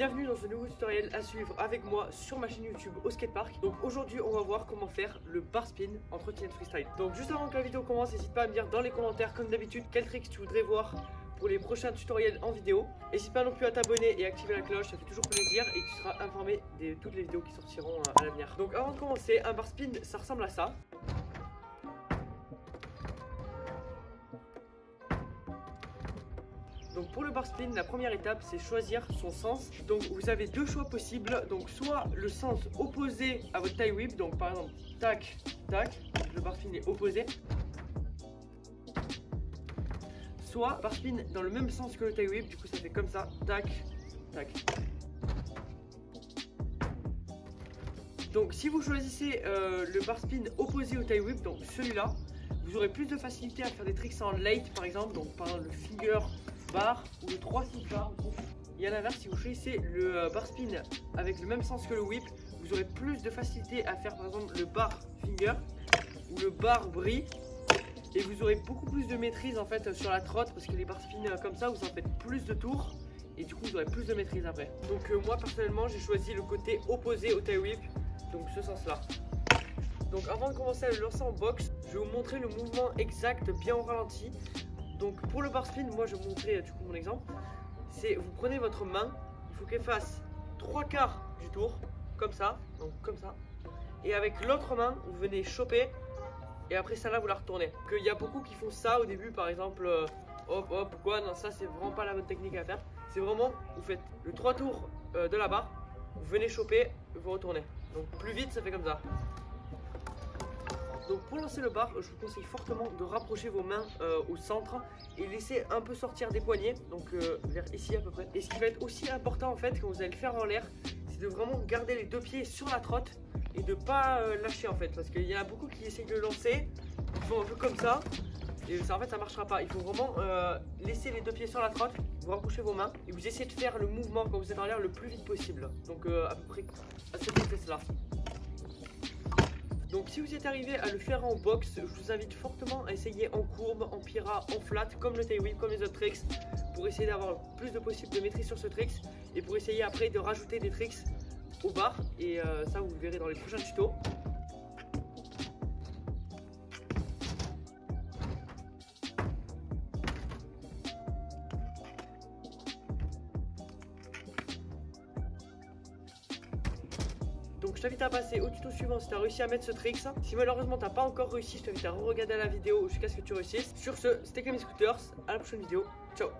Bienvenue dans ce nouveau tutoriel à suivre avec moi sur ma chaîne YouTube au skatepark. Donc aujourd'hui on va voir comment faire le bar spin en trottinette freestyle. Donc juste avant que la vidéo commence, n'hésite pas à me dire dans les commentaires comme d'habitude quel trick tu voudrais voir pour les prochains tutoriels en vidéo. N'hésite pas non plus à t'abonner et activer la cloche, ça fait toujours plaisir et tu seras informé de toutes les vidéos qui sortiront euh, à l'avenir. Donc avant de commencer, un bar spin ça ressemble à ça. Donc pour le bar spin, la première étape c'est choisir son sens. Donc vous avez deux choix possibles. Donc soit le sens opposé à votre tie whip, donc par exemple tac tac, le bar spin est opposé. Soit bar spin dans le même sens que le tie whip, du coup ça fait comme ça, tac tac. Donc si vous choisissez euh, le bar spin opposé au tie whip, donc celui-là, vous aurez plus de facilité à faire des tricks en late par exemple, donc par exemple le finger bar ou le 3 6 bar. Et à l'inverse, si vous choisissez le euh, bar spin avec le même sens que le whip, vous aurez plus de facilité à faire par exemple le bar finger ou le bar bris. Et vous aurez beaucoup plus de maîtrise en fait sur la trotte parce que les bar spin euh, comme ça, vous en faites plus de tours et du coup vous aurez plus de maîtrise après. Donc euh, moi personnellement, j'ai choisi le côté opposé au tail whip, donc ce sens là. Donc avant de commencer à le lancer en box, je vais vous montrer le mouvement exact bien au ralenti. Donc pour le bar spin, moi je vais vous montrer euh, du coup mon exemple. C'est vous prenez votre main, il faut qu'elle fasse trois quarts du tour, comme ça, donc comme ça. Et avec l'autre main, vous venez choper et après ça là vous la retournez. Il y a beaucoup qui font ça au début par exemple, euh, hop hop quoi, non ça c'est vraiment pas la bonne technique à faire. C'est vraiment, vous faites le trois tours euh, de la barre, vous venez choper, vous retournez. Donc plus vite ça fait comme ça. Pour lancer le bar, je vous conseille fortement de rapprocher vos mains euh, au centre et laisser un peu sortir des poignets, donc euh, vers ici à peu près. Et ce qui va être aussi important en fait quand vous allez le faire en l'air, c'est de vraiment garder les deux pieds sur la trotte et de pas euh, lâcher en fait, parce qu'il y en a beaucoup qui essayent de le lancer, ils font un peu comme ça, et ça en fait ça marchera pas. Il faut vraiment laisser les deux pieds sur la trotte, vous rapprochez vos mains et vous essayez de faire le mouvement quand vous êtes en l'air le plus vite possible. Donc à peu près à cette vitesse là. Donc si vous êtes arrivé à le faire en box, je vous invite fortement à essayer en courbe, en pira, en flat, comme le tail whip, comme les autres tricks, pour essayer d'avoir le plus de possible de maîtrise sur ce trick et pour essayer après de rajouter des tricks au bar. Et euh, ça, vous verrez dans les prochains tutos. Donc je t'invite à passer au tuto suivant si tu as réussi à mettre ce trick. Si malheureusement tu n'as pas encore réussi, je t'invite à re-regarder la vidéo jusqu'à ce que tu réussisses. Sur ce, c'était Camille Scooters, à la prochaine vidéo. Ciao